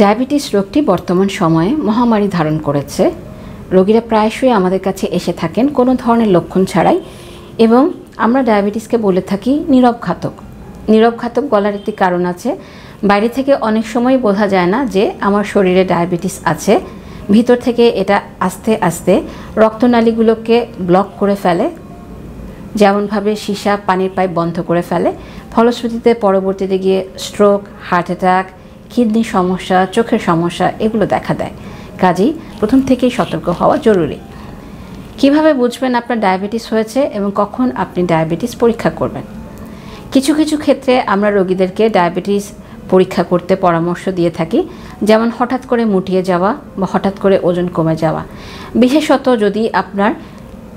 Diabetes রোগটি বর্তমান সময়ে মহামারী ধারণ করেছে। রোগীরা প্রায়শই আমাদের কাছে এসে থাকেন কোনো ধরনের লক্ষণ ছাড়াই এবং আমরা ডায়াবেটিসকে বলে থাকি নীরব ঘাতক। নীরব ঘাতক বলার একটি কারণ আছে, বাইরে থেকে অনেক সময় বোঝা যায় না যে আমার শরীরে ডায়াবেটিস আছে, ভিতর থেকে এটা আস্তে আস্তে রক্তনালীগুলোকে ব্লক করে ফেলে, যেমনভাবে সীসা পানির পাইপ বন্ধ করে ফেলে, ফলশ্রুতিতে পরবর্তীতে গিয়ে স্ট্রোক, হার্ট অ্যাটাক কিডনি সমস্যা, চোখের সমস্যা এগুলো দেখা দেয়। কাজেই প্রথম থেকেই সতর্ক হওয়া জরুরি। কীভাবে বুঝবেন আপনার ডায়াবেটিস হয়েছে এবং কখন আপনি ডায়াবেটিস পরীক্ষা করবেন? কিছু কিছু ক্ষেত্রে আমরা রোগীদেরকে ডায়াবেটিস পরীক্ষা করতে পরামর্শ দিয়ে থাকি, যেমন হঠাৎ করে মুটিয়ে যাওয়া বা হঠাৎ করে ওজন কমে যাওয়া। বিশেষত যদি আপনার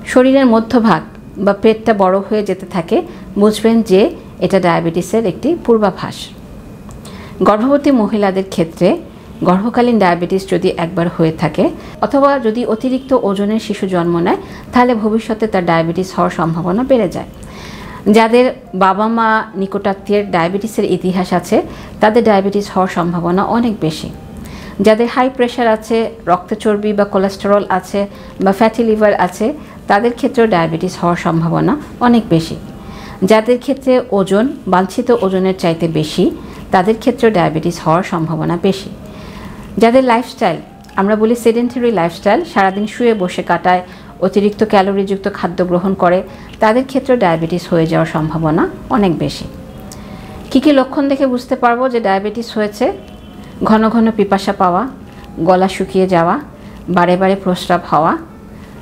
শরীরের মধ্যভাগ বা পেটটা বড় হয়ে যেতে থাকে, বুঝবেন যে এটা ডায়াবেটিসের একটি পূর্বাভাস। গর্ভবতী মহিলাদের ক্ষেত্রে গর্ভকালীন ডায়াবেটিস যদি একবার হয়ে থাকে অথবা যদি অতিরিক্ত ওজনের শিশু জন্ম নেয়, তাহলে ভবিষ্যতে তার ডায়াবেটিস হওয়ার সম্ভাবনা বেড়ে যায়। যাদের বাবা মা নিকটাত্মীয়ের ডায়াবেটিসের ইতিহাস আছে, তাদের ডায়াবেটিস হওয়ার সম্ভাবনা অনেক বেশি। যাদের হাই প্রেশার আছে, রক্ত চর্বি বা কোলেস্টেরল আছে বা ফ্যাটি লিভার আছে, তাদের ক্ষেত্রেও ডায়াবেটিস হওয়ার সম্ভাবনা অনেক বেশি। যাদের ক্ষেত্রে ওজন, বাঞ্ছিত ওজনের চাইতে বেশি তাদের ক্ষেত্রেও ডায়াবেটিস হওয়ার সম্ভাবনা বেশি। যাদের লাইফস্টাইল আমরা বলি সেডেন্টারি লাইফস্টাইল সারাদিন শুয়ে বসে কাটায়, অতিরিক্ত ক্যালোরিযুক্ত খাদ্য গ্রহণ করে, তাদের ক্ষেত্রে ডায়াবেটিস হয়ে যাওয়ার সম্ভাবনা অনেক বেশি। কী কী লক্ষণ দেখে বুঝতে পারব যে ডায়াবেটিস হয়েছে? ঘন ঘন পিপাসা পাওয়া, গলা শুকিয়ে যাওয়া, বারে বারে প্রস্রাব হওয়া,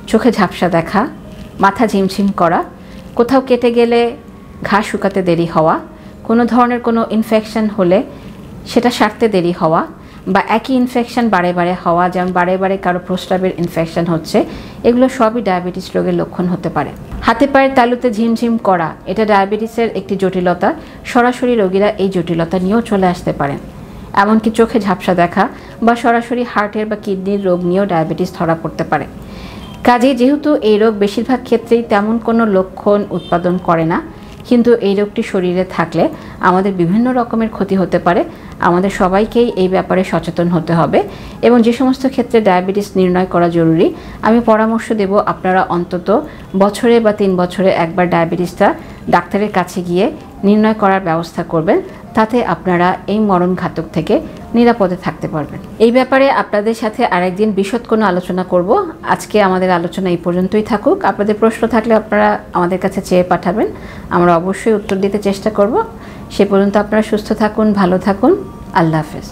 চোখে ঝাপসা দেখা, মাথা ঝিমঝিম করা, কোথাও কেটে গেলে ঘা শুকাতে দেরি হওয়া কোনো ধরনের কোনো ইনফেকশন হলে সেটা সারতে দেরি হওয়া বা একই ইনফেকশন বারে বারে হওয়া, যেমন বারে বারে কারও প্রস্রাবের ইনফেকশন হচ্ছে, এগুলো সবই ডায়াবেটিস রোগের লক্ষণ হতে পারে। হাতে পায়ের তালুতে ঝিমঝিম করা, এটা ডায়াবেটিসের একটি জটিলতা, সরাসরি রোগীরা এই জটিলতা নিয়েও চলে আসতে পারেন এমনকি চোখে ঝাপসা দেখা বা সরাসরি হার্টের বা কিডনির রোগ নিয়েও ডায়াবেটিস ধরা পড়তে পারে। কাজে যেহেতু এই রোগ বেশিরভাগ ক্ষেত্রেই তেমন কোনো লক্ষণ উৎপাদন করে না কিন্তু এই রোগটি শরীরে থাকলে আমাদের বিভিন্ন রকমের ক্ষতি হতে পারে। আমাদের সবাইকেই এই ব্যাপারে সচেতন হতে হবে এবং যে সমস্ত ক্ষেত্রে ডায়াবেটিস নির্ণয় করা জরুরি, আমি পরামর্শ দেব আপনারা অন্তত বছরে বা তিন বছরে একবার ডায়াবেটিসটা ডাক্তারের কাছে গিয়ে নির্ণয় করার ব্যবস্থা করবেন। তাতে আপনারা এই মরণ ঘাতক থেকে নিরাপদে থাকতে পারবেন। এই ব্যাপারে আপনাদের সাথে আরেকদিন বিশদ কোনো আলোচনা করব। আজকে আমাদের আলোচনা এই পর্যন্তই থাকুক। আপনাদের প্রশ্ন থাকলে আপনারা আমাদের কাছে চেয়ে পাঠাবেন। আমরা অবশ্যই উত্তর দিতে চেষ্টা করব। সে পর্যন্ত আপনারা সুস্থ থাকুন, ভালো থাকুন। আল্লাহ হাফেজ।